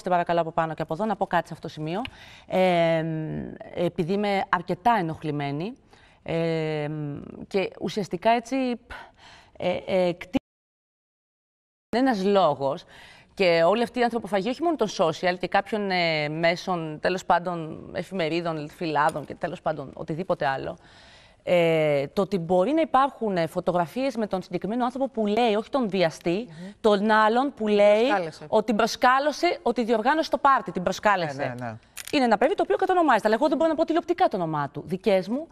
κόψτε παρακαλώ από πάνω και από εδώ, να πω κάτι σε αυτό το σημείο. Ε, επειδή είμαι αρκετά ενοχλημένη ε, και ουσιαστικά έτσι ε, ε, είναι ένας λόγος και όλη αυτή η ανθρωποφαγή, όχι μόνο των social και κάποιων ε, μέσων, τέλος πάντων εφημερίδων, φυλάδων και τέλος πάντων οτιδήποτε άλλο, ε, το ότι μπορεί να υπάρχουν ε, φωτογραφίες με τον συγκεκριμένο άνθρωπο που λέει, όχι τον βιαστή, τον άλλον που λέει προσκάλεσε. ότι προσκάλωσε, ότι διοργάνωσε το πάρτι, την προσκάλεσε. Ναι, ναι, ναι. Είναι ένα παιδί το οποίο κατονομάζεται, αλλά εγώ δεν μπορώ να πω τηλεοπτικά το όνομά του. Δικές μου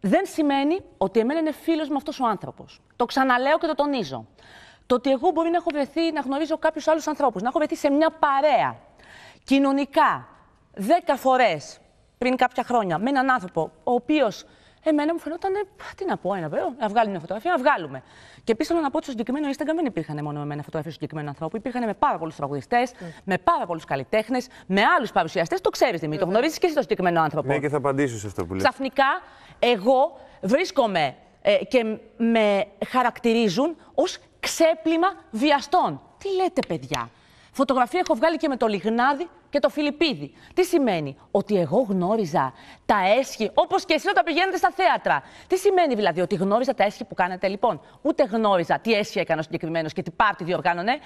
δεν σημαίνει ότι εμένα είναι φίλος με αυτός ο άνθρωπος. Το ξαναλέω και το τονίζω. Το ότι εγώ μπορεί να έχω βρεθεί, να γνωρίζω κάποιους άλλους ανθρώπους, να έχω βρεθεί σε μια παρέα κοινωνικά δέκα φορές πριν κάποια χρόνια με έναν άνθρωπο ο οποίος εμένα μου φαινόταν. ε, Τι να πω, ένα βέβαιο, να βγάλουμε μια φωτογραφία, να βγάλουμε. Και επίσης θέλω να πω ότι στο συγκεκριμένο Instagram δεν υπήρχαν μόνο με μένα φωτογραφίες του συγκεκριμένου ανθρώπου. Υπήρχαν με πάρα πολλούς τραγουδιστές, με πάρα πολλούς καλλιτέχνες, με άλλους παρουσιαστές. Το ξέρεις, Δημήτρη, το γνωρίζεις και εσύ το συγκεκριμένο άνθρωπο. Ναι, και θα απαντήσω σε αυτό που λέει. Ξαφνικά, εγώ βρίσκομαι ε, και με χαρακτηρίζουν ως ξέπλυμα βιαστών. Τι λέτε, παιδιά; Φωτογραφία έχω βγάλει και με το Λιγνάδι και το Φιλιππίδη. Τι σημαίνει, ότι εγώ γνώριζα τα έσχη, όπως και εσείς όταν πηγαίνετε στα θέατρα. Τι σημαίνει δηλαδή, ότι γνώριζα τα έσχη που κάνετε λοιπόν; Ούτε γνώριζα τι έσχη έκανε ο συγκεκριμένος και τι πάρτι διοργάνωνε.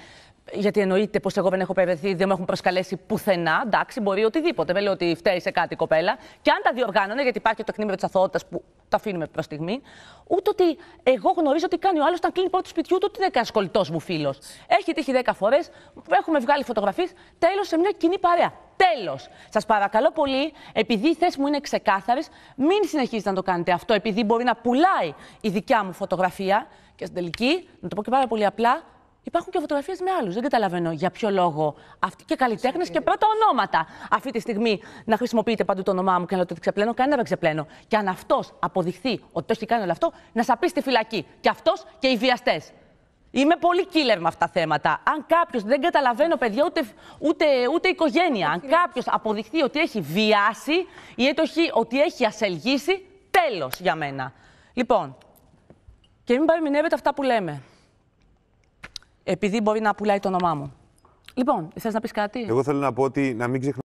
Γιατί εννοείται πως εγώ δεν έχω περιβρεθεί, δεν με έχουν προσκαλέσει πουθενά. Εντάξει, μπορεί οτιδήποτε. Δεν λέω ότι φταίει σε κάτι η κοπέλα. Και αν τα διοργάνωνε, γιατί υπάρχει και το κνήμερο της αθωότητας που το αφήνουμε προς στιγμή. Ούτε ότι εγώ γνωρίζω τι κάνει ο άλλος όταν κλείνει η πόρτα του σπιτιού του, ότι δεν είναι κανένα κολλητό μου φίλος. Έχει τύχει 10 φορές, έχουμε βγάλει φωτογραφίες, τέλος σε μια κοινή παρέα. Τέλος. Σας παρακαλώ πολύ, επειδή οι θέσεις μου είναι ξεκάθαρες, μην συνεχίζετε να το κάνετε αυτό, επειδή μπορεί να πουλάει η δικιά μου φωτογραφία. Και στην τελική, να το πω και πάρα πολύ απλά, Υπάρχουν και φωτογραφίες με άλλους. Δεν καταλαβαίνω για ποιο λόγο αυτοί και καλλιτέχνες και πρώτα ονόματα αυτή τη στιγμή να χρησιμοποιείτε παντού το όνομά μου και να λέτε ότι ξεπλένω. Κανένα δεν ξεπλένω. Και αν αυτός αποδειχθεί ότι το έχει κάνει όλο αυτό, να σαπεί στη φυλακή. Και αυτός και οι βιαστές. Είμαι πολύ killer με αυτά τα θέματα. Αν κάποιος δεν καταλαβαίνω, παιδιά, ούτε, ούτε, ούτε οικογένεια. Αν κάποιος αποδειχθεί ότι έχει βιάσει ή ότι έχει, ότι έχει ασελγήσει, τέλος για μένα. Λοιπόν, και μην παρεμηνεύετε αυτά που λέμε. Επειδή μπορεί να πουλάει το όνομά μου. Λοιπόν, θες να πεις κάτι; Εγώ θέλω να πω ότι να μην ξεχνάμε.